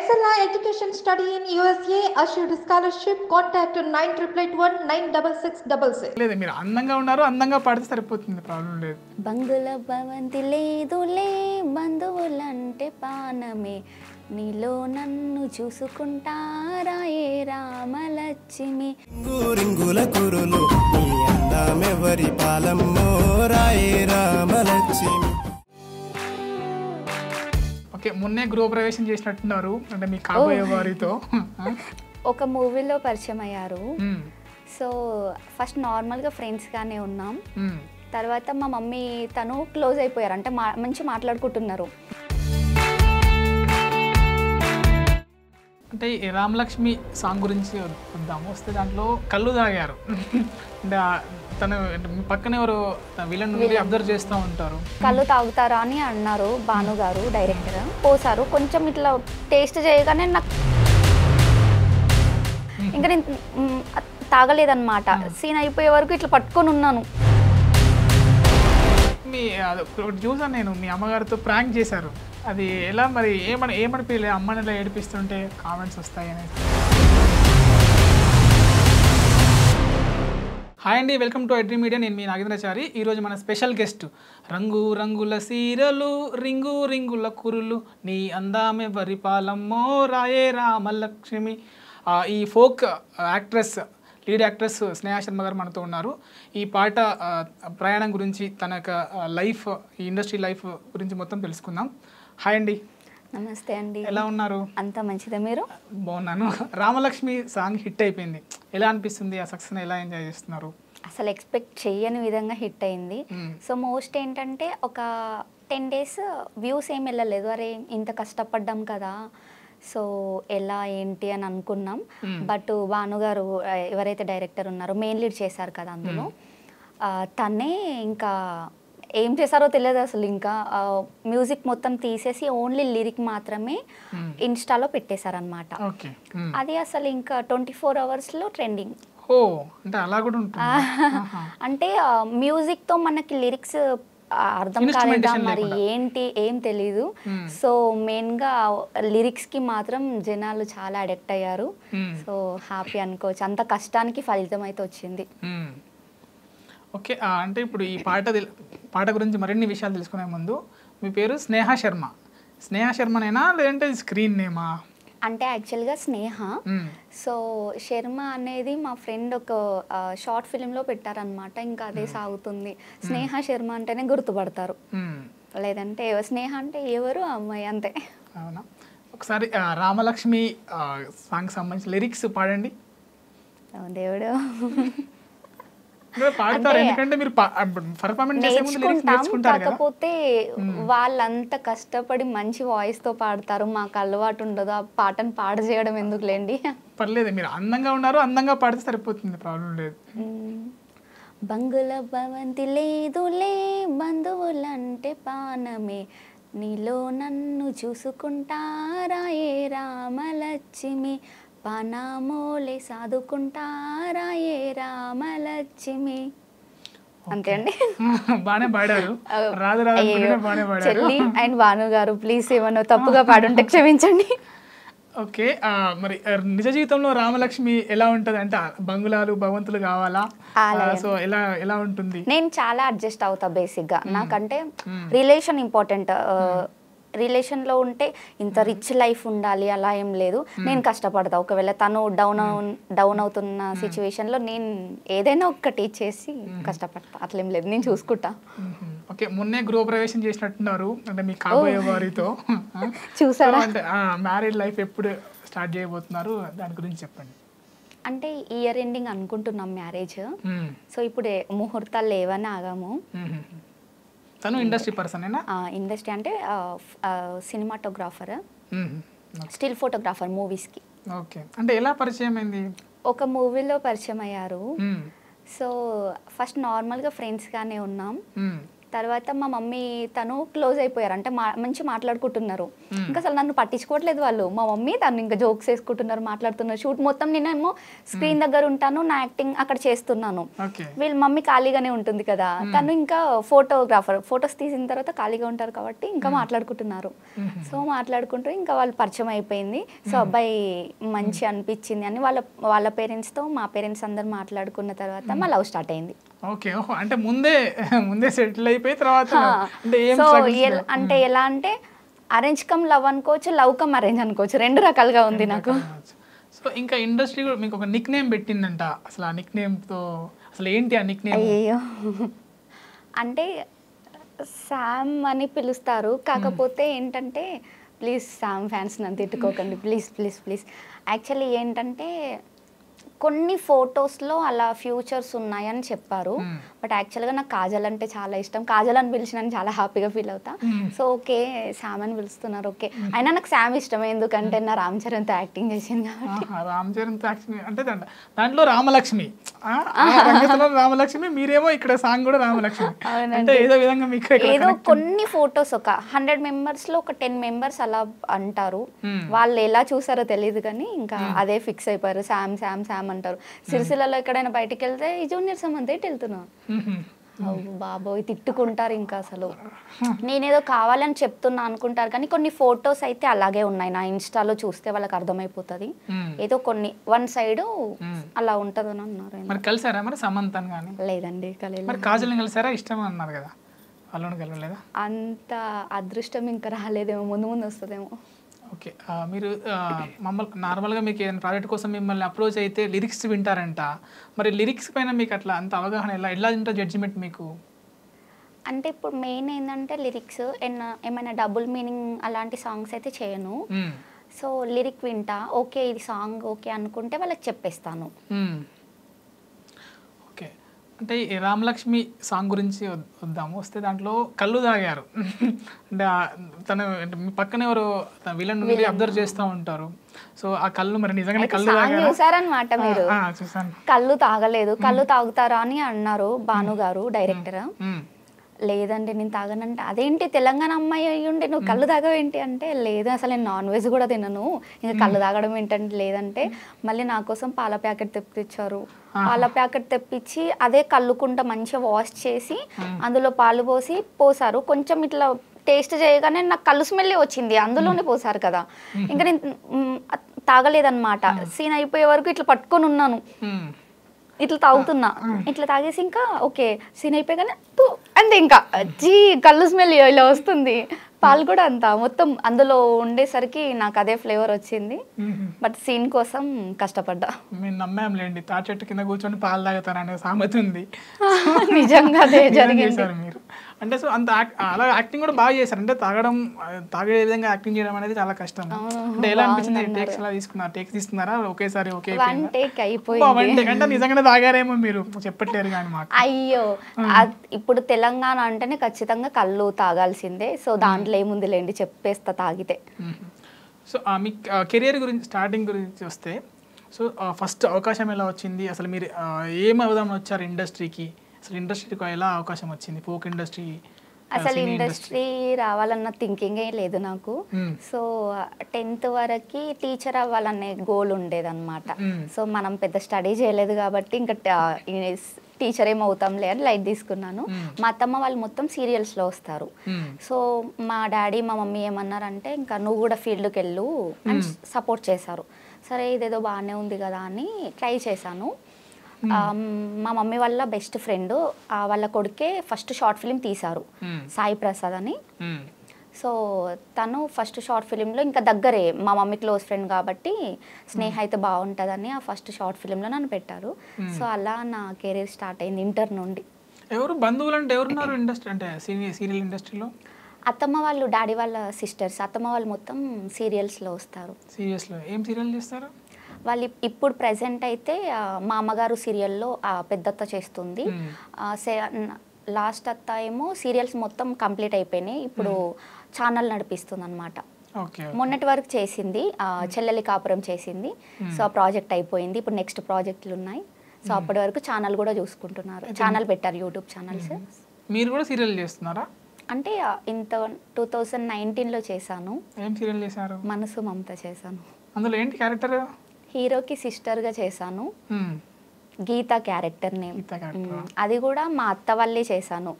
Excella Education Study in USA assured scholarship. Contact 9881 లేదు మీరు అందంగా ఉన్నారు అందంగా పాడితే సరిపోతుంది ప్రాబ్లం లేదు. బంగుల భవంతి లేదులే బంధువులంటే పానమే. నీలో నన్ను చూసుకుంటారాయే రామలక్ష్మి? రింగుల కురులు నీ అందమెవరి పాలమ్మో రాయే రామలక్ష్మి? ఓకే మొన్నే గృహప్రవేశం చేసినట్టున్నారు. అంటే మీ కాబోయే వారితో. ఒక మూవీలో పరిచయం అయ్యారు. సో ఫస్ట్ నార్మల్గా ఫ్రెండ్స్గానే ఉన్నాం. మ్మ్. తర్వాత మా మమ్మీ తను క్లోజ్ అయిపోయారు. అంటే మంచి మాట్లాడుకుంటున్నారు. అంటే రామలక్ష్మి సాంగ్ గురించి వద్దాము. వస్తే దాంట్లో కళ్ళు తాగారు. అంటే తను మీ పక్కన ఎవరు విలన్ అబ్జర్వ్ చేస్తూ ఉంటారు. కళ్ళు తాగుతారా అని అన్నారు భాను గారు డైరెక్టర్. పోసారు. కొంచెం ఇట్లా టేస్ట్ చేయగానే నాకు ఇంకా నేను తాగలేదన్నమాట. సీన్ అయిపోయే వరకు ఇట్లా పట్టుకొని ఉన్నాను. మీ చూసాను నేను మీ అమ్మగారితో ప్రాంక్ చేశారు. అది ఎలా మరి ఏమని ఏమనిపించలే అమ్మని ఇలా ఏడిపిస్తుంటే కామెంట్స్ వస్తాయి అనేది హాయ్ అండి వెల్కమ్ టు ఎడ్రీ మీడియా నేను మీ నాగేంద్రచారి. ఈరోజు మన స్పెషల్ గెస్ట్ రంగు రంగుల సీరలు రింగు రింగుల కురులు నీ అందామె వరిపాలమ్మో రాయే రామలక్ష్మి. ఈ folk actress lead actress Sneha Sharma గారు మనతో ఉన్నారు. ఈ పాట ప్రయాణం గురించి తన యొక్క లైఫ్ ఈ ఇండస్ట్రీ లైఫ్ గురించి మొత్తం తెలుసుకుందాం. హాయ్ అండి. నమస్తే అండి. ఎలా ఉన్నారు? అంత మంచిదా. మీరు? బాగున్నాను. రామలక్ష్మి సాంగ్ హిట్ అయిపోయింది. ఎలా అనిపిస్తుంది? ఆ సక్సెస్ ఎలా ఎంజాయ్ చేస్తున్నారు? అసలు ఎక్స్పెక్ట్ చేయని విధంగా హిట్ అయింది. సో మోస్ట్ ఏంటంటే ఒక టెన్ డేస్ వ్యూస్ ఏం వెళ్ళలేదు. అరే ఇంత కష్టపడ్డాం కదా. సో ఎలా ఏంటి అని అనుకున్నాం. బట్ భానుగారు ఎవరైతే డైరెక్టర్ ఉన్నారో మెయిన్ లీడ్ చేశారు కదా అందులో. తనే ఇంకా ఏం చేశారో తెలియదు అసలు ఇంకా. మ్యూజిక్ మొత్తం తీసేసి ఓన్లీ లిరిక్ మాత్రమే ఇన్స్టాలో పెట్టేశారనమాట అది అసలు ఇంకా ట్వంటీ ఫోర్ అవర్స్లో ట్రెండింగ్. ఓ అంటే అలా కూడా ఉంటుంది. ఆహా. అంటే మ్యూజిక్తో మనకి లిరిక్స్ అర్థం కాలేదా మరి. ఏంటి ఏం తెలీదు Hmm. సో మెయిన్గా లిరిక్స్కి మాత్రం జనాలు చాలా అడిక్ట్ అయ్యారు Hmm. సో హ్యాపీ అనుకోవచ్చు అంత కష్టానికి ఫలితం అయితే వచ్చింది మ్మ్. ఓకే అంటే ఇప్పుడు ఈ పాట పాట గురించి మరిన్ని విషయాలు తెలుసుకునే ముందు మీ పేరు స్నేహ శర్మ స్నేహ శర్మనేనా లేదంటే స్క్రీన్ నేమా అంటే యాక్చువల్గా స్నేహ. సో శర్మ అనేది మా ఫ్రెండ్ ఒక షార్ట్ ఫిలింలో పెట్టారనమాట ఇంకా అదే సాగుతుంది. స్నేహ శర్మ అంటేనే గుర్తుపడతారు. లేదంటే స్నేహ అంటే ఎవరు? అమ్మాయి అంతే. అవునా? ఒకసారి రామలక్ష్మి సాంగ్ సంబంధించి లిరిక్స్ పాడండి. దేవుడు. పాడతారు. ఎందుకంటే మీరు పర్ఫార్మెన్స్ చేసే ముందు లిరిక్స్ నేర్చుకుంటాం. నేర్చుకుంటారు కదా. కాకపోతే వాళ్ళంత కష్టపడి మంచి వాయిస్తో పాడతారు. మాకు అలవాటు ఉండదు. ఆ పాటను పాడ చేయడం ఎందుకులేండి? పర్లేదు మీరు అందంగా ఉన్నారు. అందంగా పాడితే సరిపోతుంది. ప్రాబ్లం లేదు. బంగుల భవంతి లేదులే. బంధువులంటే పానమే. నీలో నన్ను చూసుకుంటారాయే రామలక్ష్మి? పానామోలే సాదుకుంటారాయే రామలక్ష్మి? అంతే అండి బాగానే పాడారు. రాదు రాదు బాగానే పాడారు. చెల్లి అండ్ భాను గారు ప్లీజ్ ఏమన్నా తప్పుగా పాడుంటే క్షమించండి. ఓకే మరి నిజ జీవితంలో రామలక్ష్మి ఎలా ఉంటది? అంటే బంగుళాలు భవంతులు కావాలా? సో ఎలా ఎలా ఉంటుంది? నేను చాలా అడ్జస్ట్ అవుతా బేసిక్గా నాకంటే రిలేషన్ ఇంపార్టెంట్. రిలేషన్లో ఉంటే ఇంత రిచ్ లైఫ్ ఉండాలి అలా ఏం లేదు. నేను కష్టపడతా. ఒకవేళ తను డౌన్ డౌన్ అవుతున్న సిచ్యువేషన్లో నేను ఏదైనా ఒక్కటి చేసి కష్టపడతా. అట్లేం లేదు. నేను చూసుకుంటా. ఓకే. మొన్నే గృహప్రవేశం చేసినట్టున్నారు. అంటే మీ కాబోయే వారితో. చూసారా? అంటే మ్యారీడ్ లైఫ్ ఎప్పుడు స్టార్ట్ చేయబోతున్నారు? దాని గురించి చెప్పండి. అంటే ఇయర్ ఎండింగ్ అనుకుంటున్నాం మ్యారేజ్. సో ఇప్పుడు ముహూర్తాలు లేవని ఆగాము. తను ఇండస్ట్రీ పర్సనేనా ఇండస్ట్రీ అంటే సినిమాటోగ్రాఫర్. స్టిల్ ఫోటోగ్రాఫర్ మూవీస్కి ఓకే. అంటే ఎలా పరిచయం అయింది? ఒక మూవీలో పరిచయం అయ్యారు. సో ఫస్ట్ నార్మల్గా ఫ్రెండ్స్గానే ఉన్నాం. తర్వాత మా మమ్మీ తను క్లోజ్ అయిపోయారు. అంటే మా మంచి మాట్లాడుకుంటున్నారు. ఇంకా అసలు నన్ను పట్టించుకోవట్లేదు వాళ్ళు. మా మమ్మీ తను ఇంకా జోక్స్ వేసుకుంటున్నారు మాట్లాడుతున్నారు. షూట్ మొత్తం నేనేమో స్క్రీన్ దగ్గర ఉంటాను నా యాక్టింగ్ అక్కడ చేస్తున్నాను. వీళ్ళ మమ్మీ ఖాళీగానే ఉంటుంది కదా. తను ఇంకా ఫోటోగ్రాఫర్ ఫొటోస్ తీసిన తర్వాత ఖాళీగా ఉంటారు కాబట్టి ఇంకా మాట్లాడుకుంటున్నారు. సో మాట్లాడుకుంటూ ఇంకా వాళ్ళు పరిచయం అయిపోయింది. సో అబ్బాయి మంచి అనిపించింది అని వాళ్ళ వాళ్ళ పేరెంట్స్తో మా పేరెంట్స్ అందరు మాట్లాడుకున్న తర్వాత మా లవ్ స్టార్ట్ అయింది. ఓకే అంటే ముందే ముందే సెటిల్ అయిపోయి తర్వాత అంటే ఎల్-. అంటే అరేంజ్ కమ్ లవ్ అనుకోవచ్చు లవ్ కమ్ అరేంజ్ అనుకోవచ్చు. రెండు రకాలుగా ఉంది నాకు. సో ఇంకా ఇండస్ట్రీ కూడా మీకు ఒక నిక్ నేమ్ పెట్టిందంట. అసలు ఆ నిక్తో అసలు ఏంటి ఆ నిక్ నేమ్ అయ్యో అంటే శామ్ అని పిలుస్తారు. కాకపోతే ఏంటంటే ప్లీజ్ శామ్ ఫ్యాన్స్ నన్ను తిట్టుకోకండి. ప్లీజ్ ప్లీజ్ ప్లీజ్ యాక్చువల్లీ ఏంటంటే కొన్ని ఫొటోస్లో అలా ఫ్యూచర్స్ ఉన్నాయని చెప్పారు. బట్ యాక్చువల్గా నాకు కాజల్ అంటే చాలా ఇష్టం. కాజల్ అని పిలిచిన చాలా హ్యాపీగా ఫీల్ అవుతా. Hmm. సో ఓకే శామ్ అని పిలుస్తున్నారు. ఓకే. అయినా నాకు శామ్ ఇష్టం ఎందుకంటే నా రామ్ చరణ్తో యాక్టింగ్ చేసింది కాబట్టి. రామ్ చరణ్ యాక్షన్ అంటే దాంట్లో- రామలక్ష్మి. రామలక్ష్మి మీరేమో ఇక్కడ సాంగ్ కూడా రామలక్ష్మి. అంటే ఏదో విధంగా మీకు ఏదో కొన్ని ఫొటోస్ ఒక హండ్రెడ్ మెంబర్స్లో ఒక టెన్ మెంబర్స్ అలా అంటారు. Hmm. వాళ్ళు ఎలా చూసారో తెలియదు కానీ ఇంకా అదే ఫిక్స్ అయిపోయారు. శామ్ శామ్ శామ్ అంటారు. సిరిసిల్లలో ఎక్కడైనా బయటికి వెళ్తే ఈ జూనియర్ సమంత. అవ్వ బాబోయ్ తిట్టుకుంటారు ఇంకా అసలు. నేనేదో కావాలని చెప్తున్నా అనుకుంటారు కానీ కొన్ని ఫొటోస్ అయితే అలాగే ఉన్నాయి. నా ఇన్స్టాలో చూస్తే వాళ్ళకి అర్థమైపోతుంది. ఏదో కొన్ని వన్ సైడ్. అలా ఉంటుందని అన్నారు మరి కలిసారా మరి సమంతన్ కానీ? లేదండి మరి కాజల్ని కలిసారా? ఇష్టం అన్నారు కదా. వాళ్ళని కలవలేదా? అంత అదృష్టం ఇంకా రాలేదేమో ముందు ముందు వస్తుందేమో. ఓకే. మీరు మమ్మల్ని నార్మల్గా మీకు ఏదైనా ప్రాజెక్ట్ కోసం మిమ్మల్ని అప్రోచ్ అయితే లిరిక్స్ వింటారంట. మరి లిరిక్స్ పైన మీకు అట్లా అంత అవగాహన ఎలా ఎలా ఉంటుంది జడ్జిమెంట్ మీకు? అంటే ఇప్పుడు మెయిన్ ఏంటంటే లిరిక్స్ ఏమైనా డబుల్ మీనింగ్ అలాంటి సాంగ్స్ అయితే చేయను. సో లిరిక్ వింటా ఓకే ఇది సాంగ్ ఓకే అనుకుంటే వాళ్ళకి చెప్పేస్తాను. అంటే రామలక్ష్మి సాంగ్ గురించి వద్- వద్దాము. వస్తే దాంట్లో కళ్ళు తాగారు అంటే తను అంటే మీ పక్కన ఎవరు విలన్ నుండి అబ్జర్వ్ చేస్తూ ఉంటారు. సో ఆ కళ్ళు మరి అయితే కళ్ళు చూసారనమాట మీరు. కళ్ళు తాగలేదు. కళ్ళు తాగుతారా అని అన్నారు భాను గారు డైరెక్టర్. లేదండి నేను తాగనంటే అదేంటి తెలంగాణ అమ్మాయి అయ్యి ఉండి నువ్వు కళ్ళు తాగవేంటి అంటే లేదు అసలు నేను నాన్ వెజ్ కూడా తినను. ఇంకా కళ్ళు తాగడం ఏంటంటే లేదంటే మళ్ళీ నా కోసం పాల ప్యాకెట్ తెప్పించారు. పాల ప్యాకెట్ తెప్పించి అదే కళ్ళుకుంట మంచిగా వాష్ చేసి అందులో పాలు పోసి పోసారు. కొంచెం ఇట్లా టేస్ట్ చేయగానే నాకు కళ్ళు స్మెల్ వచ్చింది. అందులోనే పోసారు కదా. ఇంకా నేను తాగలేదన్నమాట. సీన్ అయిపోయే వరకు ఇట్లా పట్టుకొని ఉన్నాను. ఇట్లా తాగుతున్నా. ఇట్లా తాగేసి ఇంకా ఓకే సీన్ అయిపోయాగానే తూ అంతే ఇంకా. జీ కళ్ళు స్మెల్ ఇలా వస్తుంది. పాలు కూడా అంత. మొత్తం అందులో ఉండేసరికి నాకు అదే ఫ్లేవర్ వచ్చింది. బట్ సీన్ కోసం కష్టపడ్డా. మేము నమ్మాంలేండి. తా చెట్టు కింద కూర్చొని పాలు తాగుతారు అనే సామెత ఉంది. నిజంగా అదే జరిగింది. మీరు. అంటే సో అంత అలా యాక్టింగ్ కూడా బాగా చేశారు. అంటే తాగడం తాగే విధంగా యాక్టింగ్ చేయడం అనేది చాలా కష్టం. అంటే ఎలా అనిపించింది? టేక్స్ ఎలా తీసుకున్నారు టేక్స్ తీసుకున్నారా? ఒకేసారి ఓకే వన్ టేక్ అయిపోయింది. అంటే నిజంగానే తాగారేమో మీరు? చెప్పట్లేరు కానీ మాకు. అయ్యో ఇప్పుడు తెలంగాణ అంటేనే ఖచ్చితంగా కళ్ళు తాగాల్సిందే. సో దాంట్లో ఏముందిలేండి? చెప్పేస్తా తాగితే. సో మీ కెరియర్ గురించి స్టార్టింగ్ గురించి వస్తే సో ఫస్ట్ అవకాశం ఎలా వచ్చింది? అసలు మీరు ఏం అవుదామని వచ్చారు ఇండస్ట్రీకి? అసలు ఇండస్ట్రీకి ఎలా అవకాశం వచ్చింది? ఫోక్ ఇండస్ట్రీ అసలు ఇండస్ట్రీ రావాలన్న థింకింగే లేదు నాకు. సో టెన్త్ వరకు టీచర్ అవ్వాలనే గోల్ ఉండేదన్నమాట. సో మనం పెద్ద స్టడీ చేయలేదు కాబట్టి ఇంకా టీచర్ ఏమవుతాంలే అని లైట్ తీసుకున్నాను. మా అత్తమ్మ వాళ్ళు మొత్తం సీరియల్స్లో వస్తారు. సో మా డాడీ మా మమ్మీ ఏమన్నారంటే ఇంకా నువ్వు కూడా ఫీల్డ్కి వెళ్ళు అని సపోర్ట్ చేశారు. సరే ఇదేదో బాగానే ఉంది కదా అని ట్రై చేశాను. మా మమ్మీ వాళ్ళ బెస్ట్ ఫ్రెండ్ వాళ్ళ కొడుకే ఫస్ట్ షార్ట్ ఫిలిం తీశారు. సాయి ప్రసాద్ అని. సో తను ఫస్ట్ షార్ట్ ఫిలింలో ఇంకా దగ్గరే మా మమ్మీ క్లోజ్ ఫ్రెండ్ కాబట్టి స్నేహ అయితే బాగుంటుందని ఆ ఫస్ట్ షార్ట్ ఫిలింలో నన్ను పెట్టారు. సో అలా నా కెరీర్ స్టార్ట్ అయింది ఇంటర్ నుండి. ఎవరు బంధువులు అంటే ఎవరున్నారు ఇండస్ట్రీ అంటే సీరియల్ ఇండస్ట్రీలో? అత్తమ్మ వాళ్ళు డాడీ వాళ్ళ సిస్టర్స్. అత్తమ్మ వాళ్ళు మొత్తం సీరియల్స్లో వస్తారు. సీరియస్లో ఏం సీరియల్ చేస్తారు? వాళ్ళు ఇప్- ఇప్పుడు ప్రజెంట్ అయితే మా అమ్మగారు సీరియల్లో పెద్దత్త చేస్తుంది. లాస్ట్ అత్త ఏమో సీరియల్స్ మొత్తం కంప్లీట్ అయిపోయినాయి. ఇప్పుడు ఛానల్ నడిపిస్తుంది అనమాట మొన్నటి వరకు చేసింది. చెల్లెలి కాపురం చేసింది. సో ఆ ప్రాజెక్ట్ అయిపోయింది. ఇప్పుడు నెక్స్ట్ ప్రాజెక్టులు ఉన్నాయి. సో అప్పటి వరకు ఛానల్ కూడా చూసుకుంటున్నారు. ఛానల్ పెట్టారు యూట్యూబ్ ఛానల్స్. మీరు కూడా సీరియల్ చేస్తున్నారా? అంటే ఇంత టూ థౌజండ్ నైన్టీన్లో చేశాను. ఏం సీరియల్ చేశారు? మనసు మమత చేశాను. అందులో ఏంటి క్యారెక్టర్? హీరోకి సిస్టర్గా చేశాను. Geetha character name? అది కూడా మా అత్త వల్లే చేశాను.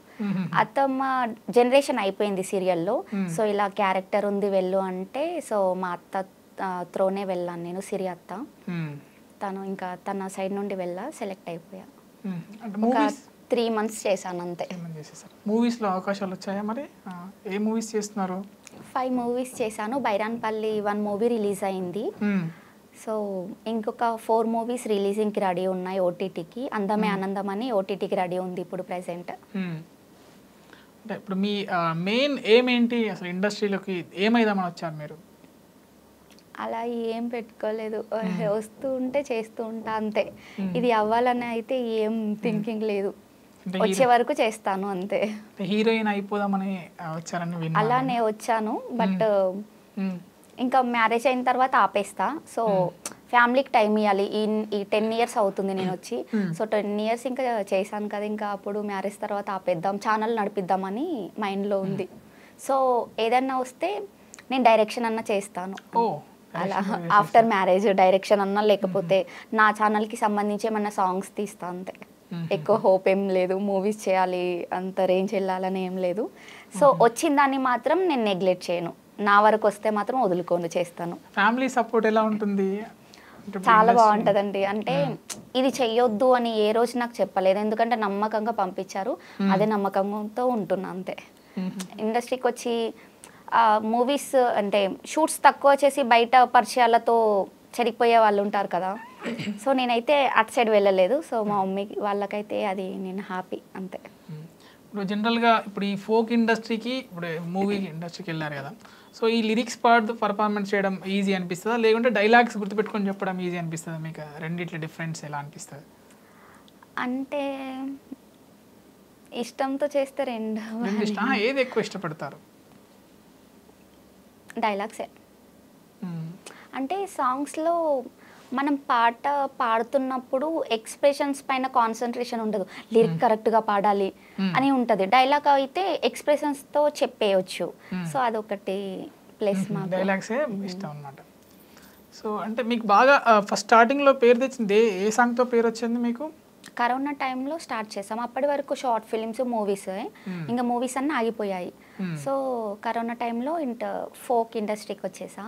అత్తమ్మ జనరేషన్ అయిపోయింది సీరియల్లో. సో ఇలా క్యారెక్టర్ ఉంది వెళ్ళు అంటే సో మా అత్త త్రోనే వెళ్ళాను నేను సిరి అత్త. తను ఇంకా తన సైడ్ నుండి వెళ్ళా సెలెక్ట్ అయిపోయా. ఒక త్రీ మంత్స్ చేశాను అంతే. మూవీస్లో అవకాశాలు వచ్చాయా మరి? ఏ మూవీస్ చేస్తున్నారు? ఫైవ్ మూవీస్ చేశాను. బైరాన్పల్లి వన్ మూవీ రిలీజ్ అయింది. సో ఇంకొక ఫోర్ మూవీస్ రిలీజింగ్కి రెడీ ఉన్నాయి ఓటీటీకి. అందమే ఆనందం అని ఓటీటీకి రెడీ ఉంది ఇప్పుడు ప్రెసెంట్. మ్మ్. అంటే ఇప్పుడు మీ మెయిన్ ఏం ఏంటి? అసలు ఇండస్ట్రీలోకి ఏమైదామని వచ్చారు మీరు? అలా ఏం పెట్టుకోలేదు. వస్తూ ఉంటే చేస్తూ ఉంటా అంతే. ఇది అవ్వాలని అయితే ఏం థింకింగ్ లేదు. వచ్చే వరకు చేస్తాను అంతే. హీరోయిన్ అయిపోదామని వచ్చారని అలానే వచ్చాను. బట్. ఇంకా మ్యారేజ్ అయిన తర్వాత ఆపేస్తా. సో ఫ్యామిలీకి టైం ఇవ్వాలి ఈ ఈ టెన్ ఇయర్స్ అవుతుంది నేను వచ్చి. సో టెన్ ఇయర్స్ ఇంకా చేశాను కదా. ఇంకా అప్పుడు మ్యారేజ్ తర్వాత ఆపేద్దాం. ఛానల్ నడిపిద్దామని మైండ్లో ఉంది. సో ఏదన్నా వస్తే నేను డైరెక్షన్ అన్న చేస్తాను. అలా ఆఫ్టర్ మ్యారేజ్ డైరెక్షన్ అన్నా లేకపోతే నా ఛానల్కి సంబంధించి ఏమన్నా సాంగ్స్ తీస్తా అంతే. ఎక్కువ హోప్ ఏం లేదు. మూవీస్ చేయాలి అంత రేంజ్ వెళ్ళాలని ఏం లేదు. సో వచ్చిన దాన్ని మాత్రం నేను నెగ్లెక్ట్ చేయను. నా వరకు వస్తే మాత్రం వదులుకోను చేస్తాను. ఫ్యామిలీ సపోర్ట్ ఎలా ఉంటుంది? చాలా బాగుంటదండి. అంటే ఇది చెయ్యొద్దు అని ఏ రోజు నాకు చెప్పలేదు. ఎందుకంటే నమ్మకంగా పంపించారు. అదే నమ్మకంతో ఉంటున్నా అంతే. ఇండస్ట్రీకి వచ్చి మూవీస్ అంటే షూట్స్ తక్కువ చేసి బయట పరిచయాలతో చెడిపోయే వాళ్ళు ఉంటారు కదా. సో నేనైతే అటు సైడ్ వెళ్ళలేదు. సో మా మమ్మీ వాళ్ళకైతే అది నేను హ్యాపీ అంతే. ఇప్పుడు జనరల్గా ఇప్పుడు ఈ ఫోక్ ఇండస్ట్రీకి ఇప్పుడు మూవీ ఇండస్ట్రీకి వెళ్ళారు కదా. సో ఈ లిరిక్స్ పార్ట్ పర్ఫార్మెన్స్ చేయడం ఈజీ అనిపిస్తుందా? లేకుంటే డైలాగ్స్ గుర్తుపెట్టుకొని చెప్పడం ఈజీ అనిపిస్తుందా? మీకు రెండిట్ల డిఫరెన్స్ ఎలా అనిపిస్తుంది? అంటే ఇష్టంతో చేస్తే రెండు ఏది ఎక్కువ ఇష్టపడతారు? డైలాగ్సే. అంటే సాంగ్స్లో మనం పాట పాడుతున్నప్పుడు ఎక్స్ప్రెషన్స్ పైన కాన్సన్ట్రేషన్ ఉండదు. లిరిక్ కరెక్ట్గా పాడాలి అని ఉంటుంది. డైలాగ్ అయితే ఎక్స్ప్రెషన్స్తో చెప్పేయచ్చు. సో అదొకటి ప్లస్ మాకు. డైలాగ్సే ఇష్టం అన్నమాట సో అంటే మీకు బాగా ఫస్ట్ స్టార్టింగ్లో పేరు తెచ్చింది ఏ- సాంగ్తో పేరు వచ్చింది మీకు? కరోనా టైంలో స్టార్ట్ చేసాం. అప్పటి వరకు షార్ట్ ఫిలిమ్స్ మూవీస్ ఇంకా మూవీస్ అన్నీ ఆగిపోయాయి. సో కరోనా టైంలో ఇంట ఫోక్ ఇండస్ట్రీకి వచ్చేసా.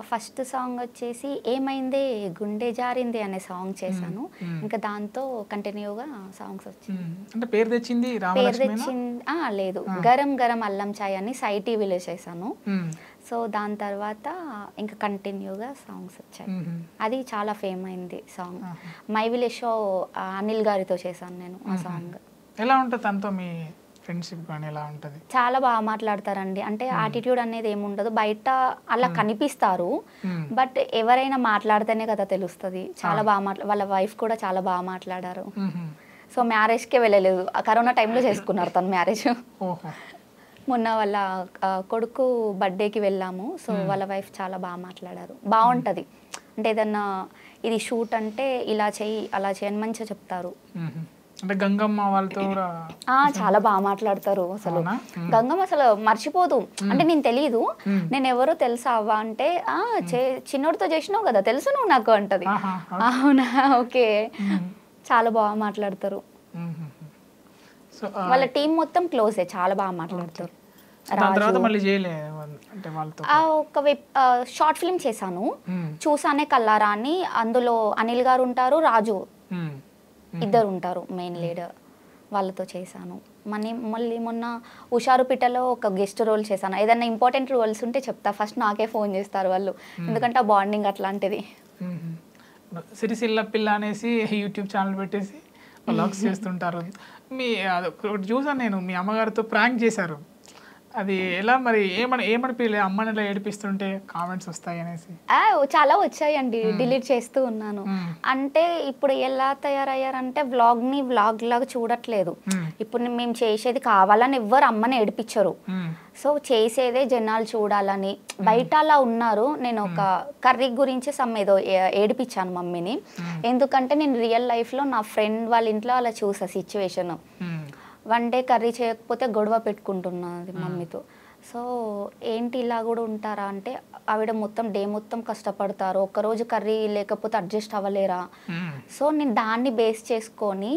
ఫస్ట్ సాంగ్ వచ్చేసి ఏమైందే గుండె జారింది అనే సాంగ్ చేశాను. ఇంకా దాంతో కంటిన్యూగా సాంగ్స్. అంటే పేరు తెచ్చింది పేరు తెచ్చింది లేదు. గరం గరం అల్లం చాయ్ అని సై టీవీలో చేశాను. సో దాని తర్వాత ఇంకా కంటిన్యూగా సాంగ్స్ వచ్చాయి. అది చాలా ఫేమ్ అయింది song. My village show Anil గారితో చేశాను నేను ఆ సాంగ్. ఎలా ఉంటుంది తనతో మీ ఫ్రెండ్షిప్ కానీ ఎలా ఉంటుంది? చాలా బాగా మాట్లాడతారండి. అంటే యాటిట్యూడ్ అనేది ఏముండదు బయట అలా కనిపిస్తారు. బట్ ఎవరైనా మాట్లాడితేనే కదా తెలుస్తుంది. చాలా బాగా మాట్లా వాళ్ళ వైఫ్ కూడా చాలా బాగా మాట్లాడారు. మ్మ్. సో మ్యారేజ్కే వెళ్ళలేదు. కరోనా టైంలో చేసుకున్నారు తను మ్యారేజ్. మొన్న వాళ్ళ కొడుకు బర్త్డేకి వెళ్ళాము. సో వాళ్ళ వైఫ్ చాలా బాగా మాట్లాడారు. బాగుంటుంది. అంటే ఏదన్నా ఇది షూట్ అంటే ఇలా చెయ్యి అలా చేయని మంచిగా చెప్తారు. మ్మ్. అంటే గంగమ్మ వాళ్ళతో చాలా బాగా మాట్లాడతారు అసలు? గంగమ్మ అసలు మర్చిపోదు. అంటే నేను తెలియదు నేను ఎవరో తెలుసా అవ్వ అంటే ఆ చిన్నోడితో చేసినావు కదా తెలుసు నువ్వు నాకు అంటది. అవునా? ఓకే. చాలా బాగా మాట్లాడతారు. వాళ్ళ టీం మొత్తం క్లోజే చాలా బాగా మాట్లాడతారు. ఒక షార్ట్ ఫిల్మ్ చేశాను. చూసానే కల్లారా అని అందులో అనిల్ గారు ఉంటారు రాజు. ఇద్దరు ఉంటారు మెయిన్ లీడర్ వాళ్ళతో చేశాను. మనీ మళ్ళీ మొన్న హుషారు పిట్టలో ఒక గెస్ట్ రోల్ చేశాను. ఏదైనా ఇంపార్టెంట్ రోల్స్ ఉంటే చెప్తా. ఫస్ట్ నాకే ఫోన్ చేస్తారు వాళ్ళు. ఎందుకంటే ఆ బాండింగ్ అట్లాంటిది. సిరిసిల్ల పిల్ల అనేసి యూట్యూబ్ ఛానల్ పెట్టేసి వ్లాగ్స్ చేస్తుంటారు. మీ ఒకటి చూసాను నేను మీ అమ్మగారితో ప్రాంక్ చేశారు. అది ఎలా మరి? ఏమని ఏమనిపించలే అమ్మని ఇలా ఏడిపిస్తుంటే కామెంట్స్ వస్తాయి అనేసి. ఆ, చాలా వచ్చాయండి. డిలీట్ చేస్తూ ఉన్నాను. అంటే ఇప్పుడు ఎలా తయారయ్యారంటే వ్లాగ్ని వ్లాగ్ లాగా చూడట్లేదు. ఇప్పుడు మేము చేసేది కావాలని ఎవ్వరు అమ్మని ఏడిపించరు. సో చేసేదే జనాలు చూడాలని. బయట అలా ఉన్నారు. నేను ఒక కర్రీ గురించి సమ్ ఏదో ఏడిపించాను మమ్మీని. ఎందుకంటే నేను రియల్ లైఫ్లో నా ఫ్రెండ్ వాళ్ళ ఇంట్లో అలా చూసా సిచ్యువేషన్. వన్ డే కర్రీ చేయకపోతే గొడవ పెట్టుకుంటున్నది మమ్మీతో. సో ఏంటి ఇలా కూడా ఉంటారా అంటే ఆవిడ మొత్తం డే మొత్తం కష్టపడతారు. ఒక్కరోజు కర్రీ లేకపోతే అడ్జస్ట్ అవ్వలేరా. సో నేను దాన్ని బేస్ చేసుకొని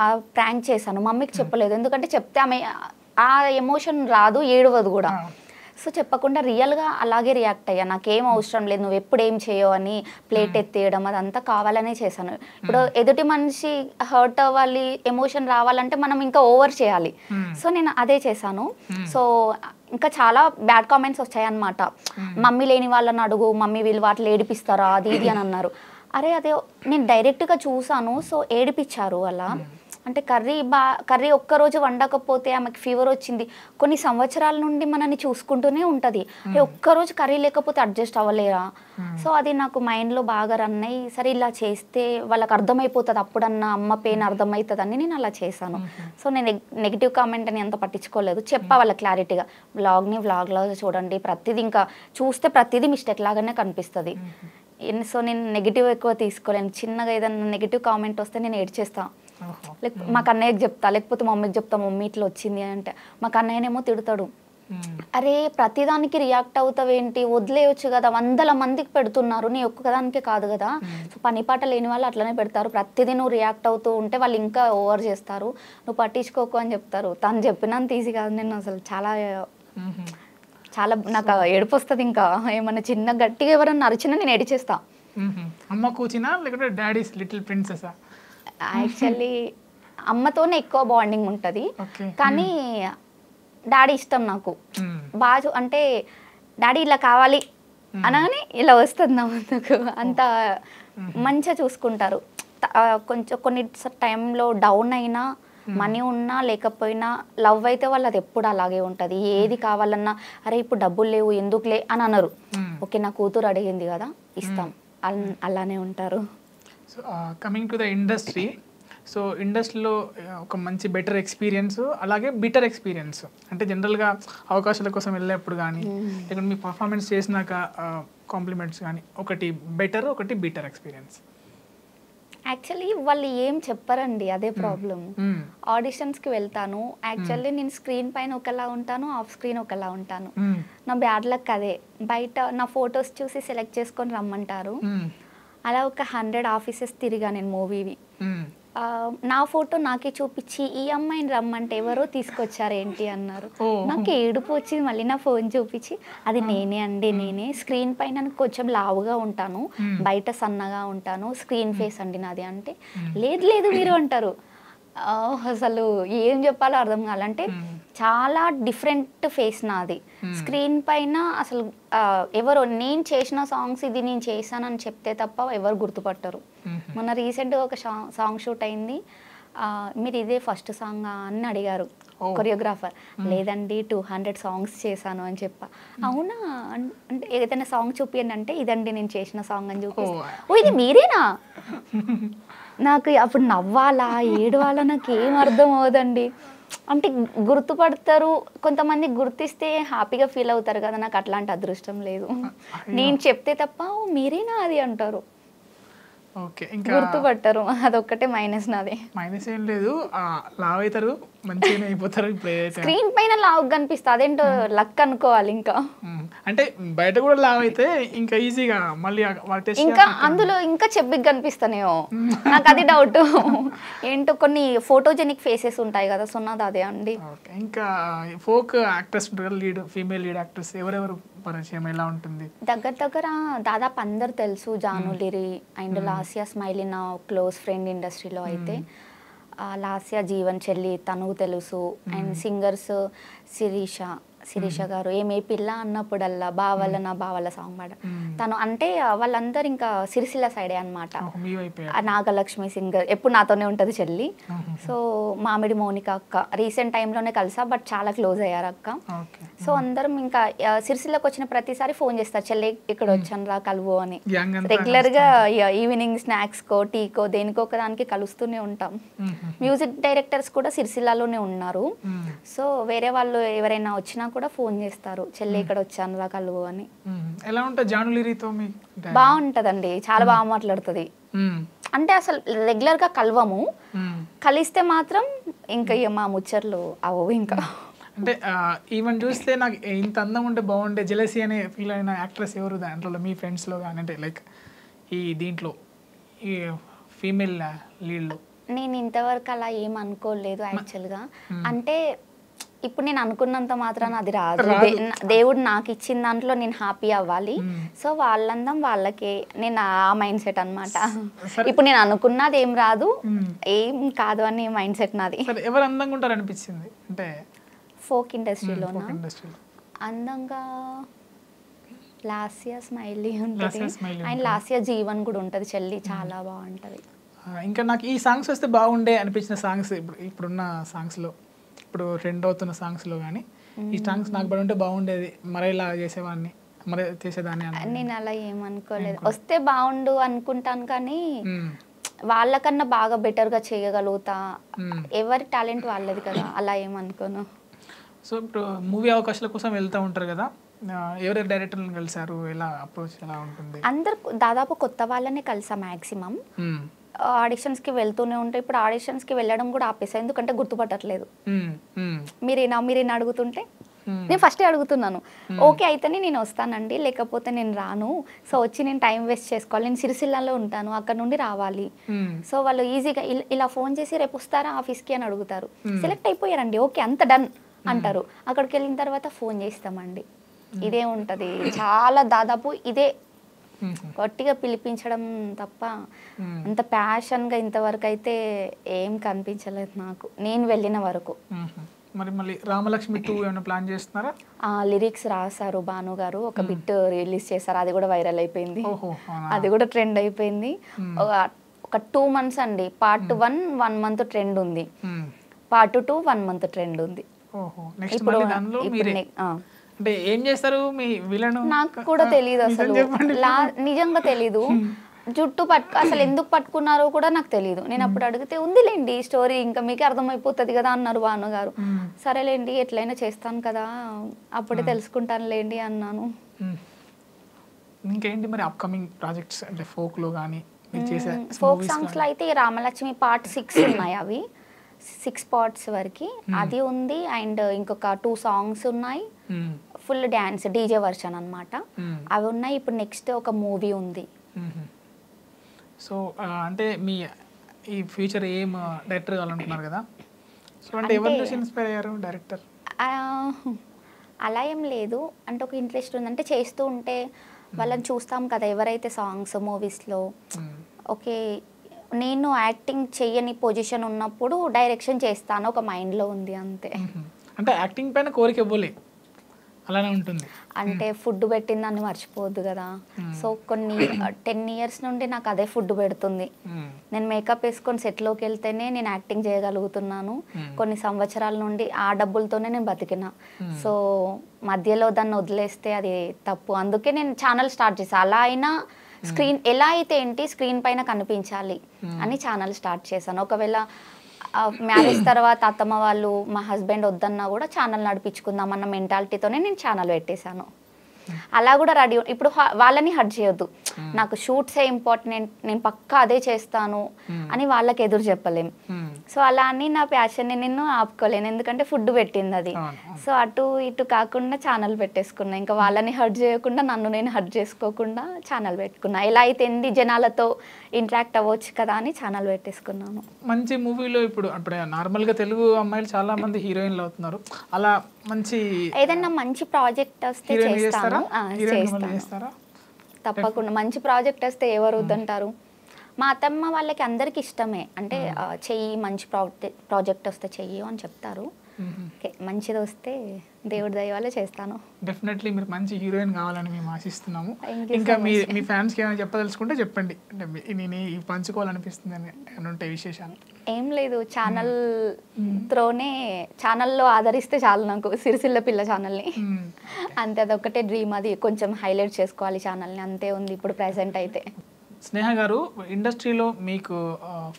ఆ ప్రాంక్ చేశాను. మమ్మీకి చెప్పలేదు. ఎందుకంటే చెప్తే ఆమె ఆ ఎమోషన్ రాదు ఏడవదు కూడా. సో చెప్పకుండా రియల్గా అలాగే రియాక్ట్ అయ్యా. నాకేం అవసరం లేదు నువ్వు ఎప్పుడు ఏం చేయవు అని ప్లేట్ ఎత్తేయడం అదంతా కావాలనే చేశాను. ఇప్పుడు ఎదుటి మనిషి హర్ట్ అవ్వాలి ఎమోషన్ రావాలంటే మనం ఇంకా ఓవర్ చేయాలి. సో నేను అదే చేశాను. సో ఇంకా చాలా బ్యాడ్ కామెంట్స్ వచ్చాయన్నమాట. మమ్మీ లేని వాళ్ళని అడుగు మమ్మీ వీళ్ళు వాటిని ఏడిపిస్తారా అది ఇది అని అన్నారు. అరే అదే నేను డైరెక్ట్గా చూసాను సో ఏడిపించారు అలా. అంటే కర్రీ బా కర్రీ ఒక్కరోజు వండకపోతే ఆమెకి ఫీవర్ వచ్చింది. కొన్ని సంవత్సరాల నుండి మనని చూసుకుంటూనే ఉంటుంది. అరే ఒక్కరోజు కర్రీ లేకపోతే అడ్జస్ట్ అవ్వలేరా? సో అది నాకు మైండ్లో బాగా రన్ అయ్యి సరే ఇలా చేస్తే వాళ్ళకి అర్థమైపోతుంది అప్పుడన్నా అమ్మ పెయిన్ అర్థమవుతుందని నేను అలా చేశాను. సో నేను నెగిటివ్ కామెంట్ అని అంత పట్టించుకోలేదు. చెప్పా వాళ్ళ క్లారిటీగా వ్లాగ్ని వ్లాగ్లో చూడండి ప్రతిదీ ఇంకా చూస్తే ప్రతిదీ మిస్టేక్ లాగానే కనిపిస్తుంది. సో నేను నెగిటివ్ ఎక్కువ తీసుకోలేను. చిన్నగా ఏదైనా నెగిటివ్ కామెంట్ వస్తే నేను ఏడ్చేస్తా. ఓహో. లేక మా కన్నయ్యకి చెప్తా లేకపోతే మమ్మీకి చెప్తా మమ్మీ ఇట్లా వచ్చింది అని అంటే మా కన్నయ్యనేమో తిడతాడు. అరే ప్రతిదానికి రియాక్ట్ అవుతావేంటి? వదిలేయొచ్చు కదా వందల మందికి పెడుతున్నారు నీ ఒక్కదానికే కాదు కదా. సో పని పాట లేని వాళ్ళు అట్లనే పెడతారు. ప్రతిదీ నువ్వు రియాక్ట్ అవుతూ ఉంటే వాళ్ళు ఇంకా ఓవర్ చేస్తారు. నువ్వు పట్టించుకోకు అని చెప్తారు. తను చెప్పినంత ఈజీ కాదు నేను అసలు చాలా. చాలా నాకు ఏడుపు వస్తుంది ఇంకా. ఏమన్నా చిన్న గట్టిగా ఎవరన్నా అరిచినా నేను ఏడిచేస్తా. మ్మ్. అమ్మ కూచినా లేకుంటే డాడీస్ లిటిల్ ప్రిన్సెసా యాక్చువల్లీ అమ్మతోనే ఎక్కువ బాండింగ్ ఉంటుంది. కానీ డాడీ ఇష్టం నాకు. బాగా చూ- అంటే డాడీ ఇలా కావాలి అనగానే ఇలా వస్తుంది నా ముందుకు. అంత మంచిగా చూసుకుంటారు. కొంచెం కొన్ని టైంలో డౌన్ అయినా మనీ ఉన్నా లేకపోయినా లవ్ అయితే వాళ్ళది ఎప్పుడు అలాగే ఉంటుంది. ఏది కావాలన్నా అరే ఇప్పుడు డబ్బులు లేవు ఎందుకులే? అని అనరు. ఓకే నా కూతురు అడిగింది కదా ఇస్తాం. అల్- అలానే ఉంటారు. So coming to the industry so ఇండస్ట్రీలో ఒక మంచి బెటర్ ఎక్స్పీరియన్స్ అలాగే బిటర్ ఎక్స్పీరియన్స్ అంటే జనరల్గా అవకాశాల కోసం వెళ్ళేప్పుడు కానీ లేకుంటే మీ పర్ఫార్మెన్స్ చేసినాక కాంప్లిమెంట్స్ కానీ ఒకటి బెటర్ ఒకటి బిటర్ ఎక్స్పీరియన్స్ యాక్చువల్లీ వాళ్ళు ఏం చెప్పరండి అదే ప్రాబ్లం ఆడిషన్స్కి వెళ్తాను. యాక్చువల్లీ నేను స్క్రీన్ పైన ఒకలా ఉంటాను ఆఫ్ స్క్రీన్ ఒకలా ఉంటాను. నా బ్యాడ్ లక్ అదే. బయట నా ఫొటోస్ చూసి సెలెక్ట్ చేసుకొని రమ్మంటారు. అలా ఒక హండ్రెడ్ ఆఫీసెస్ తిరిగా నేను మూవీవి. నా ఫోటో నాకే చూపించి ఈ అమ్మాయిని రమ్మంటే ఎవరో తీసుకొచ్చారు ఏంటి? అన్నారు. నాకు ఏడుపు వచ్చింది. మళ్ళీ నా ఫోన్ చూపించి అది నేనే అండి నేనే. స్క్రీన్ పైన కొంచెం లావుగా ఉంటాను. బయట సన్నగా ఉంటాను. స్క్రీన్ ఫేస్ అండి నాది అంటే లేదు లేదు మీరు అంటారు. అసలు ఏం చెప్పాలో అర్థం కాలంటే చాలా డిఫరెంట్ ఫేస్ నాది. స్క్రీన్ పైన అసలు ఎవరో నేను చేసిన సాంగ్స్ ఇది నేను చేశానని చెప్తే తప్ప ఎవరు గుర్తుపట్టరు. మొన్న రీసెంట్గా ఒక సాంగ్ షూట్ అయింది. మీరు ఇదే ఫస్ట్ సాంగ్ అని అడిగారు. కొరియోగ్రాఫర్. లేదండి టూ హండ్రెడ్ సాంగ్స్ చేశాను అని చెప్పా. అవునా? అంటే ఏదైనా సాంగ్ చూపియండి అంటే ఇదండి నేను చేసిన సాంగ్ అని చూపి. ఓ ఇది మీరేనా? నాకు అప్పుడు నవ్వాలా ఏడవాలా నాకు ఏం అర్థం అవదండి. అంటే గుర్తుపడతారు కొంతమంది గుర్తిస్తే హ్యాపీగా ఫీల్ అవుతారు కదా నాకు అట్లాంటి అదృష్టం లేదు. నేను చెప్తే తప్ప "ఓ, మీరేనా అది? అంటారు. ఓకే ఇంకా గుర్తుపట్టరు అదొక్కటే మైనస్ నాది. మైనస్ ఏం లేదు లావ్ అవుతారు మంచిగానే అయిపోతారు ఇప్పుడు ఏదైతే స్క్రీన్ పైన లావు కనిపిస్తుంది అదేంటో లక్ అనుకోవాలి ఇంకా. అంటే బయట కూడా లావ్ అయితే ఇంకా ఈజీగా మళ్ళీ ఇంకా అందులో ఇంకా చెప్పికి కనిపిస్తానేమో. నాకు అది డౌట్ ఏంటో కొన్ని ఫోటోజెనిక్ ఫేసెస్ ఉంటాయి కదా సున్నది అదే అండి. ఇంకా ఫోక్ యాక్టర్స్ ఉంటారు లీడ్ ఫీమేల్ లీడ్ యాక్టర్స్ ఎవరెవరు పరిచయం ఎలా ఉంటుంది? దగ్గర దగ్గర దాదాపు అందరు తెలుసు జానులిరి అండ్ లాసియా స్మైలీ నా క్లోజ్ ఫ్రెండ్ ఇండస్ట్రీలో అయితే. లాసియా జీవన్ చెల్లి తను తెలుసు. అండ్ సింగర్స్ శిరీష శిరీష గారు. ఏమే పిల్ల అన్నప్పుడల్లా బావల నా బావల సాంగ్ పాడ. తను అంటే వాళ్ళందరూ ఇంకా సిరిసిల్ల సైడే అనమాట నాగలక్ష్మి సింగర్ ఎప్పుడు నాతోనే ఉంటుంది చెల్లి. సో మామిడి మౌనిక అక్క రీసెంట్ టైంలోనే కలిసా బట్ చాలా క్లోజ్ అయ్యారు అక్క. సో అందరం ఇంకా సిరిసిల్లకి వచ్చిన ప్రతిసారి ఫోన్ చేస్తారు చెల్లి ఇక్కడ వచ్చాను రా కలువు అని. గ్యాంగ్ అంతా రెగ్యులర్గా ఈవినింగ్ స్నాక్స్ కో టీకో దేనికో ఒక దానికి కలుస్తూనే ఉంటాం. మ్యూజిక్ డైరెక్టర్స్ కూడా సిరిసిల్లాలోనే ఉన్నారు. సో వేరే వాళ్ళు ఎవరైనా వచ్చినా కూడా ఫోన్ చేస్తారు చెల్లి ఇక్కడ వచ్చాను రా కలువు అని. ఎలా ఉంటుంది మీ బాగుంటదండి. చాలా బాగా మాట్లాడుతుంది. అంటే అసలు రెగ్యులర్గా కలవము. కలిస్తే మాత్రం ఇంకా ఇక మా ముచ్చట్లు అవవు ఇంకా. అంటే ఈవెన్ చూస్తే నాకు ఇంత అందం ఉంటే బాగుండే జెలసీ అనే ఫీల్ అయిన యాక్ట్రెస్ ఎవరు దాంట్లో? మీ ఫ్రెండ్స్లో కానీ అంటే లైక్ ఈ దీంట్లో ఈ ఫీమేల్ లీడ్లో. నేను ఇంతవరకు అలా ఏం అనుకోలేదు యాక్చువల్గా. అంటే ఇప్పుడు నేను అనుకున్నంత మాత్రాన అది రాదు. దేవుడు నాకు ఇచ్చిన దాంట్లో నేను హ్యాపీ అవ్వాలి. సో వాళ్ళందం వాళ్ళకే నేను ఆ మైండ్ సెట్ అనమాట ఇప్పుడు నేను అనుకున్నది ఏం రాదు. ఏం కాదు అని మైండ్ సెట్ నాది. ఎవరు అందంగా ఉంటారు అనిపించింది అంటే ఫోక్ ఇండస్ట్రీలో అందంగా లాస్య స్మైలీ ఉంటుంది. అండ్ లాస్య జీవన్ కూడా ఉంటుంది. చెల్లి చాలా బాగుంటుంది. ఇంకా నాకు ఈ సాంగ్స్ వస్తే బాగుండే అనిపించిన సాంగ్స్ ఇప్పుడు ఇప్పుడున్న సాంగ్స్లో ఇప్పుడు ట్రెండ్ అవుతున్న సాంగ్స్లో కానీ ఈ సాంగ్స్ నాకు పడి ఉంటే బాగుండేది. మరి ఇలా చేసేవాడిని మరి చేసేదాన్ని నేను అలా ఏమనుకోలేదు వస్తే బాగుండు అనుకుంటాను కానీ. వాళ్ళకన్నా బాగా బెటర్గా చేయగలుగుతా. ఎవరి టాలెంట్ వాళ్ళది కదా అలా ఏమనుకోను సో ఇప్పుడు మూవీ అవకాశాల కోసం వెళ్తూ ఉంటారు కదా ఎవరెవరు డైరెక్టర్లను కలిసారు ఎలా అప్రోచ్ ఎలా ఉంటుంది? అందరు దాదాపు కొత్త వాళ్ళనే కలిసా మ్యాక్సిమం. ఆడిషన్స్కి వెళ్తూనే ఉంటే ఇప్పుడు ఆడిషన్స్కి వెళ్ళడం కూడా ఆపేసా. ఎందుకంటే గుర్తుపట్టట్లేదు. మీరేనా మీరేనా అడుగుతుంటే. నేను ఫస్టే అడుగుతున్నాను. ఓకే అయితేనే నేను వస్తానండి లేకపోతే నేను రాను. సో వచ్చి నేను టైం వేస్ట్ చేసుకోవాలి. నేను సిరిసిల్లాలో ఉంటాను అక్కడ నుండి రావాలి. సో వాళ్ళు ఈజీగా ఇల్- ఫోన్ చేసి రేపు వస్తారా ఆఫీస్కి అని అడుగుతారు. సెలెక్ట్ అయిపోయారండి ఓకే అంత డన్ అంటారు. అక్కడికి వెళ్ళిన తర్వాత ఫోన్ చేస్తామండి. ఇదే ఉంటుంది. చాలా దాదాపు ఇదే. గట్టిగా పిలిపించడం తప్ప. అంత ప్యాషన్గా ఇంతవరకు అయితే ఏం కనిపించలేదు నాకు. నేను వెళ్ళిన వరకు. మరి మళ్ళీ రామలక్ష్మి టూ ఏమైనా ప్లాన్ చేస్తున్నారా? ఆ లిరిక్స్ రాశారు భాను గారు. ఒక బిట్ రిలీజ్ చేశారు. అది కూడా వైరల్ అయిపోయింది? అది కూడా ట్రెండ్ అయిపోయింది. ఒక- టూ మంత్స్ అండి. Part one one month trend ఉంది. Part two one month trend ఉంది. ఇప్పుడు అంటే ఏం చేస్తారు మీ విలన్? నాకు కూడా తెలియదు అసలు. నిజంగా తెలీదు. జుట్టు పట్టు అసలు ఎందుకు పట్టుకున్నారో కూడా నాకు తెలియదు నేను అప్పుడు అడిగితే ఉందిలేండి స్టోరీ ఇంకా మీకే అర్థమైపోతుంది కదా అన్నారు భాను గారు సరేలేండి ఎట్లయినా చేస్తాను కదా అప్పుడే తెలుసుకుంటానులేండి అన్నాను. ఇంకేంటి మరి అప్కమింగ్ ప్రాజెక్ట్స్ అంటే folk లో కానీ ఫోక్ movies సాంగ్స్ గానీ? లో అయితే రామలక్ష్మి పార్ట్ సిక్స్ ఉన్నాయి అవి. సిక్స్ పార్ట్స్ వరకు. అది ఉంది. అండ్ ఇంకొక టూ సాంగ్స్ ఉన్నాయి. ఫుల్ డ్యాన్స్ డీజే వర్షన్ అన్నమాట. మ్మ్. అవి ఉన్నాయి. ఇప్పుడు నెక్స్ట్ ఒక మూవీ ఉంది. సో అంటే మీ ఈ ఫ్యూచర్ ఏం డైరెక్టర్ కావాలనుకున్నారు కదా? సో అంటే ఎవరు చూసి ఇన్స్పైర్ అయ్యారు డైరెక్టర్? అలా ఏం లేదు. అంటే ఒక ఇంట్రెస్ట్ ఉంది. అంటే చేస్తూ ఉంటే వాళ్ళని చూస్తాం కదా ఎవరైతే సాంగ్స్ మూవీస్లో. ఓకే నేను యాక్టింగ్ చెయ్యని పొజిషన్ ఉన్నప్పుడు డైరెక్షన్ చేస్తాను. ఒక మైండ్లో ఉంది అంతే. అంటే యాక్టింగ్ పైన కోరిక ఇవ్వలే. అలానే ఉంటుంది. అంటే ఫుడ్ పెట్టింది దాన్ని మర్చిపోవద్దు కదా. సో కొన్ని టెన్ ఇయర్స్ నుండి నాకు అదే ఫుడ్ పెడుతుంది. నేను మేకప్ వేసుకొని సెట్లోకి వెళ్తేనే నేను యాక్టింగ్ చేయగలుగుతున్నాను. కొన్ని సంవత్సరాల నుండి ఆ డబ్బులతోనే నేను బతికిన. సో మధ్యలో దాన్ని వదిలేస్తే అది తప్పు. అందుకే నేను ఛానల్ స్టార్ట్ చేశాను అలా అయినా స్క్రీన్ ఎలా అయితే ఏంటి స్క్రీన్ పైన కనిపించాలి అని ఛానల్ స్టార్ట్ చేశాను. ఒకవేళ మ్యారేజ్ తర్వాత అత్తమ్మ వాళ్ళు మా హస్బెండ్ వద్దన్నా కూడా ఛానల్ నడిపించుకుందాం అన్న మెంటాలిటీతోనే నేను ఛానల్ పెట్టేశాను. అలా కూడా రెడీ ఇప్పుడు వాళ్ళని హట్ చేయొద్దు. నాకు షూట్సే ఇంపార్టెంట్ నేను పక్కా అదే చేస్తాను అని వాళ్ళకి ఎదురు చెప్పలేం. సో అలా అని నా ప్యాషన్ని నేను ఆపుకోలేను. ఎందుకంటే ఫుడ్ పెట్టింది అది. సో అటు ఇటు కాకుండా ఛానల్ పెట్టేసుకున్నా. ఇంకా వాళ్ళని హర్ట్ చేయకుండా నన్ను నేను హర్ట్ చేసుకోకుండా ఛానల్ పెట్టుకున్నా. ఎలా అయితే ఎన్ని జనాలతో ఇంటరాక్ట్ అవ్వచ్చు కదా అని ఛానల్ పెట్టేసుకున్నాను. మంచి మూవీలో ఇప్పుడు అప్పుడే నార్మల్గా తెలుగు అమ్మాయిలు చాలా మంది హీరోయిన్లు అవుతున్నారు. అలా మంచి ఏదైనా మంచి ప్రాజెక్ట్ వస్తే చేస్తాను. తప్పకుండా. మంచి ప్రాజెక్ట్ వస్తే ఎవరు వద్దంటారు? మా అత్తమ్మ వాళ్ళకి అందరికి ఇష్టమే. అంటే చెయ్యి మంచి ప్రాజెక్ట్ వస్తే చెయ్యి అని చెప్తారు. ఓకే మంచిది వస్తే దేవుడి దయ వల్ల చేస్తాను. డెఫినెట్లీ మీరు మంచి హీరోయిన్ కావాలని మేము ఆశిస్తున్నాము. ఇంకా మీ. మీ ఫ్యాన్స్కి ఏమైనా చెప్పదలుచుకుంటే చెప్పండి. అంటే నేను పంచుకోవాలనిపిస్తుంది అని ఉంటాయి విశేషాలు. ఏం లేదు ఛానల్ త్రోనే ఛానల్లో ఆదరిస్తే చాలు నాకు సిరిసిల్ల పిల్ల ఛానల్ని. అంతే అదొక్కటే డ్రీమ్ అది కొంచెం హైలైట్ చేసుకోవాలి ఛానల్ని అంతే ఉంది ఇప్పుడు ప్రెసెంట్ అయితే. స్నేహ గారు ఇండస్ట్రీలో మీకు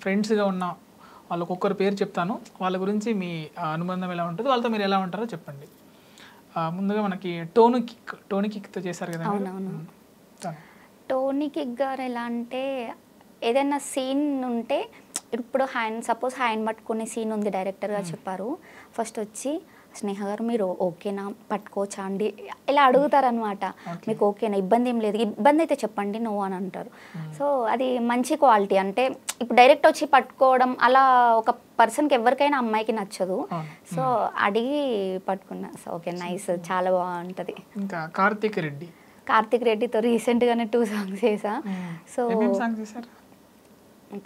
ఫ్రెండ్స్గా ఉన్న వాళ్ళకు ఒక్కరి పేరు చెప్తాను. వాళ్ళ గురించి మీ అనుబంధం ఎలా ఉంటుంది వాళ్ళతో మీరు ఎలా ఉంటారో చెప్పండి. ముందుగా మనకి టోను కిక్ టోని కిక్తో చేశారు కదా. టోనీ కిక్ గారు ఎలా అంటే ఏదైనా సీన్ ఉంటే ఇప్పుడు హ్యాండ్ సపోజ్ హ్యాండ్ పట్టుకునే సీన్ ఉంది డైరెక్టర్గా చెప్పారు. ఫస్ట్ వచ్చి స్నేహ గారు మీరు ఓకేనా? పట్టుకోవచ్చా అండి? ఇలా అడుగుతారనమాట మీకు ఓకేనా? ఇబ్బంది ఏం లేదు. ఇబ్బంది అయితే చెప్పండి నువ్వు అని అంటారు సో అది మంచి క్వాలిటీ. అంటే ఇప్పుడు డైరెక్ట్ వచ్చి పట్టుకోవడం అలా ఒక పర్సన్కి ఎవరికైనా అమ్మాయికి నచ్చదు. సో అడిగి పట్టుకున్నా. So okay nice. చాలా బాగుంటుంది. ఇంకా కార్తీక్ రెడ్డి. కార్తిక్ రెడ్డితో రీసెంట్గానే టూ సాంగ్స్ చేసా సో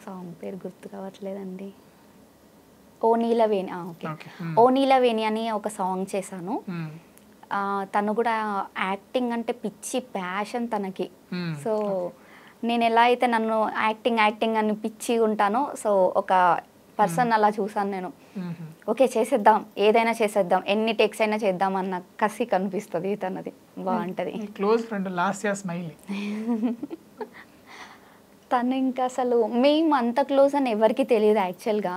సాంగ్ పేరు గుర్తు కావట్లేదండి. ఓ నీలవేణి ఓకే. ఓ నీలవేణి అని ఒక సాంగ్ చేశాను. తను కూడా యాక్టింగ్ అంటే పిచ్చి ప్యాషన్ తనకి. సో నేను ఎలా అయితే నన్ను యాక్టింగ్ యాక్టింగ్ అని పిచ్చి ఉంటానో సో ఒక పర్సన్ అలా చూసాను నేను. ఓకే చేసేద్దాం. ఏదైనా చేసేద్దాం. ఎన్ని టెక్స్ అయినా చేద్దాం అన్న కసి కనిపిస్తుంది తనది. బాగుంటుంది. Close friend last year smiley? తను ఇంకా అసలు మేము అంత క్లోజ్ అని ఎవరికి తెలియదు యాక్చువల్గా.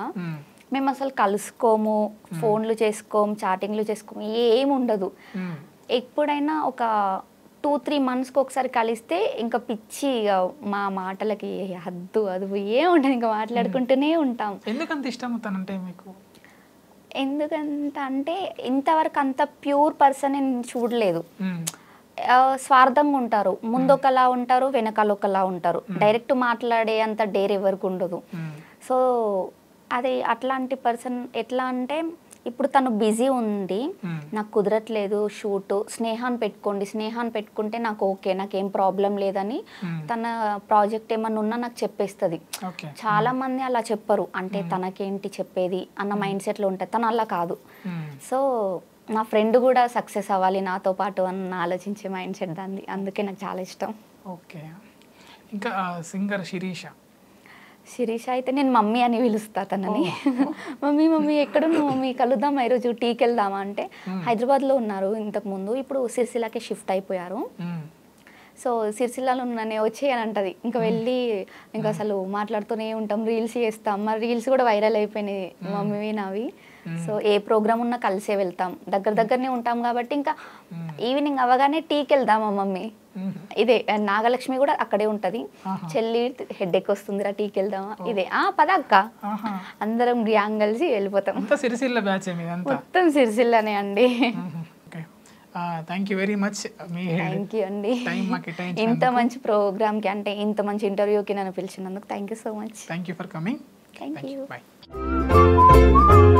మేము అసలు కలుసుకోము ఫోన్లు చేసుకోము చాటింగ్లు చేసుకోము ఏమి ఉండదు ఎప్పుడైనా ఒక టూ త్రీ మంత్స్కి ఒకసారి కలిస్తే ఇంకా పిచ్చి మా మాటలకి హద్దు అదుపు ఏం ఉండదు ఇంకా మాట్లాడుకుంటూనే ఉంటాం. ఎందుకంత ఇష్టం తనంటే మీకు? ఎందుకంత అంటే ఇంతవరకు అంత ప్యూర్ పర్సన్ నేను చూడలేదు. స్వార్థంగా ఉంటారు. ముందు ఒకలా ఉంటారు వెనకాల ఒకలా ఉంటారు. డైరెక్ట్ మాట్లాడే అంత డేర్ ఎవరికి ఉండదు. సో అది అట్లాంటి పర్సన్ ఎట్లా అంటే ఇప్పుడు తను బిజీ ఉంది. నాకు కుదరట్లేదు షూట్ స్నేహాన్ని పెట్టుకోండి స్నేహాన్ని పెట్టుకుంటే నాకు ఓకే నాకేం ప్రాబ్లం లేదని. తన ప్రాజెక్ట్ ఏమన్నా ఉన్నా నాకు చెప్పేస్తుంది. చాలా మంది అలా చెప్పరు. అంటే తనకేంటి చెప్పేది అన్న మైండ్ సెట్లో ఉంటుంది. తను అలా కాదు. సో నా ఫ్రెండ్ కూడా సక్సెస్ అవ్వాలి నాతో పాటు అన్న ఆలోచించే మైండ్ సెట్ దాన్ని అందుకే నాకు చాలా ఇష్టం. ఓకే. ఇంకా సింగర్ శిరీష. శిరీష అయితే నేను మమ్మీ అని పిలుస్తా తనని. మమ్మీ మమ్మీ ఎక్కడ మమ్మీ కలుద్దామా ఈరోజు టీకి వెళ్దామా అంటే హైదరాబాద్లో ఉన్నారు ఇంతకు ముందు. ఇప్పుడు సిరిసిల్లకి షిఫ్ట్ అయిపోయారు. సో సిరిసిల్లాలో నన్ను వచ్చేయని అంటది ఇంకా వెళ్ళి ఇంకా అసలు మాట్లాడుతూనే ఉంటాం రీల్స్ చేస్తాం. మరి రీల్స్ కూడా వైరల్ అయిపోయినాయి మమ్మీ నావి సో ఏ ప్రోగ్రామ్ ఉన్నా కలిసే వెళ్తాం. దగ్గర దగ్గరనే ఉంటాం కాబట్టి ఇంకా ఈవినింగ్ అవ్వగానే టీకి వెళ్దామా మమ్మీ? మ్మ్. ఇదే నాగలక్ష్మి కూడా అక్కడే ఉంటది. చెల్లి హెడ్ ఎక్ వస్తుందిరా టీకి వెళ్దామా ఇదే ఆ పద అక్క. అందరం గ్యాంగ్ కలిసి వెళ్ళిపోతాం. సిరిసిల్ల బ్యాచ్ మొత్తం సిరిసిల్లనే అండి. థ్యాంక్ యూ వెరీ మచ్ మీ థ్యాంక్ యూ అండి. ఇంత మంచి ప్రోగ్రామ్కి అంటే ఇంత మంచి ఇంటర్వ్యూకి నన్ను పిలిచినందుకు thank you so much thank you for coming thank you bye